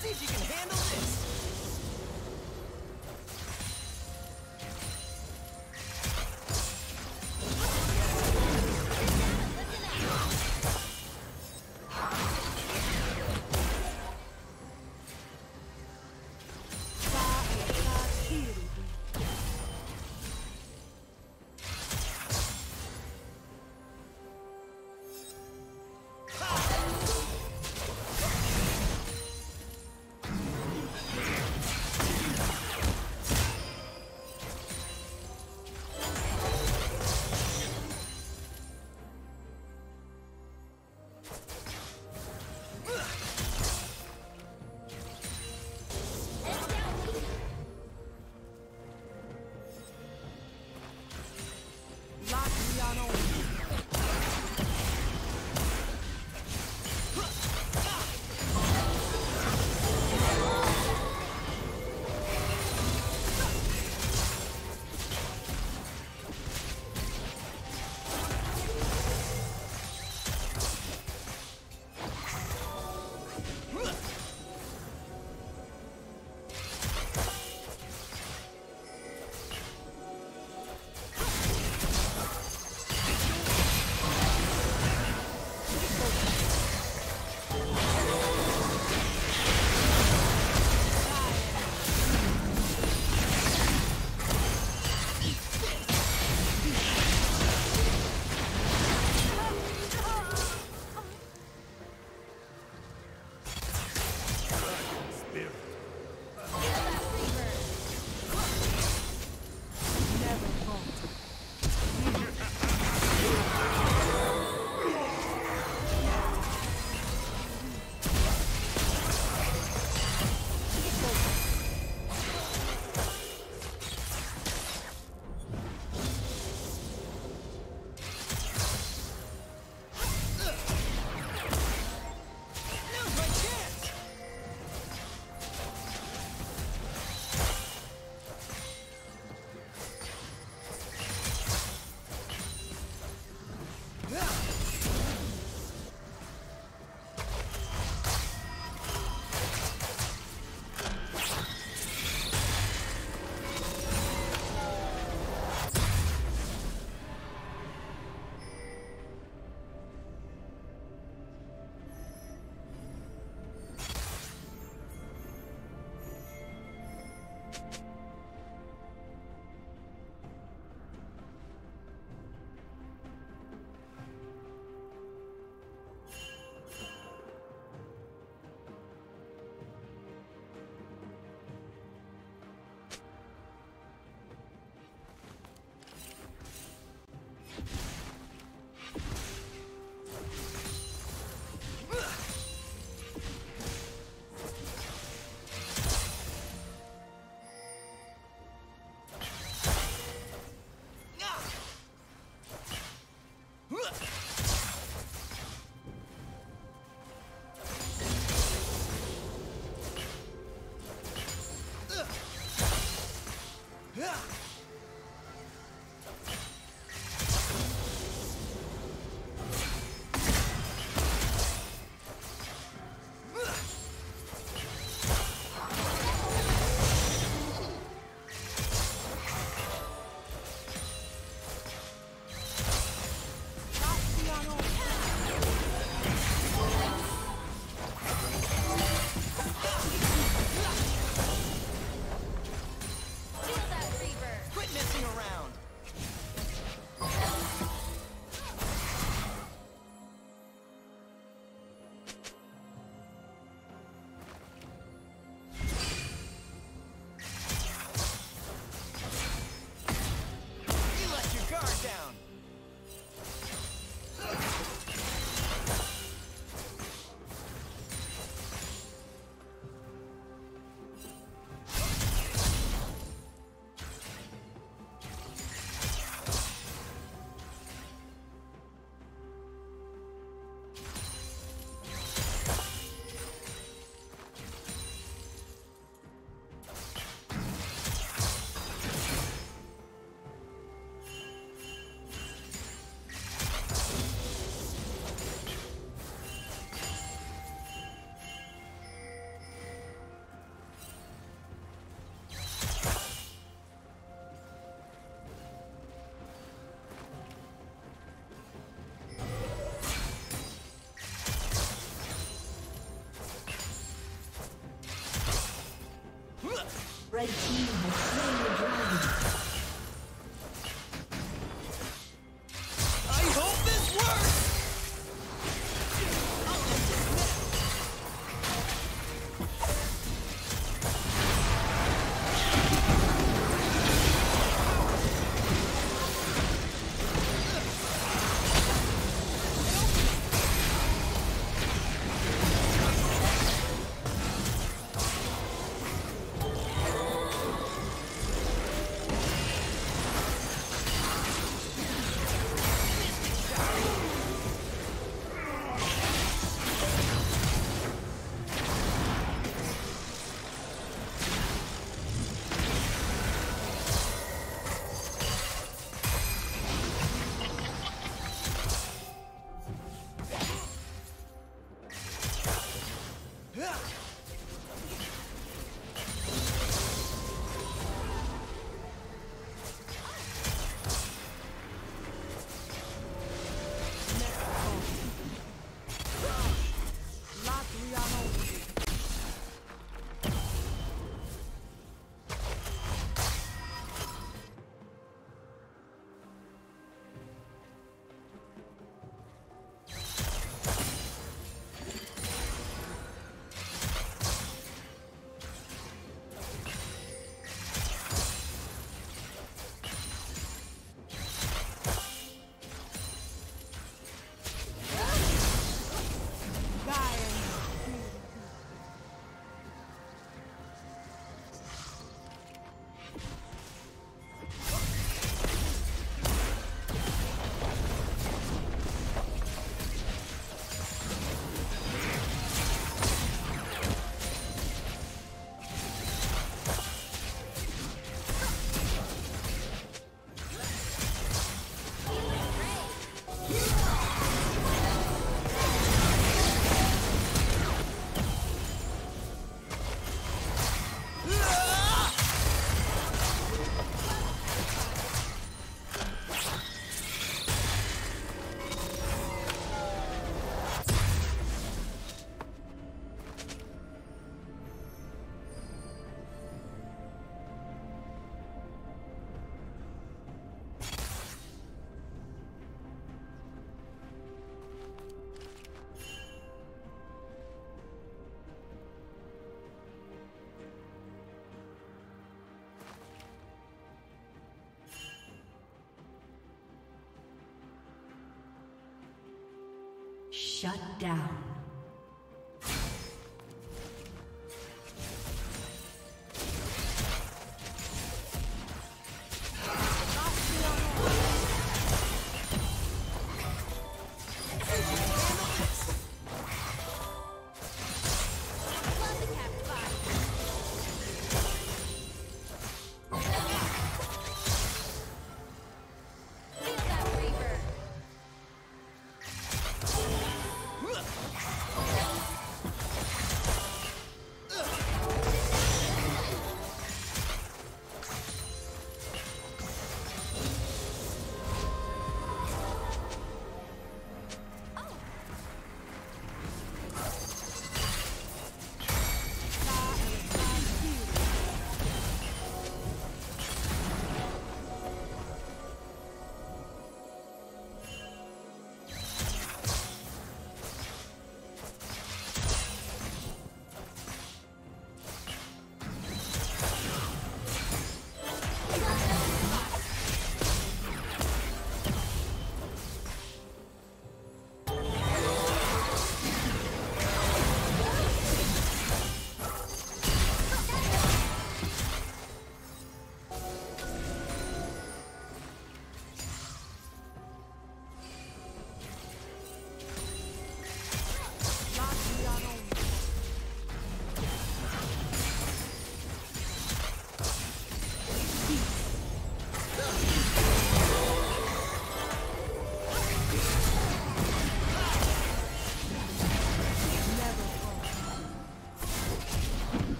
See you can Shut down.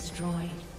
Destroyed.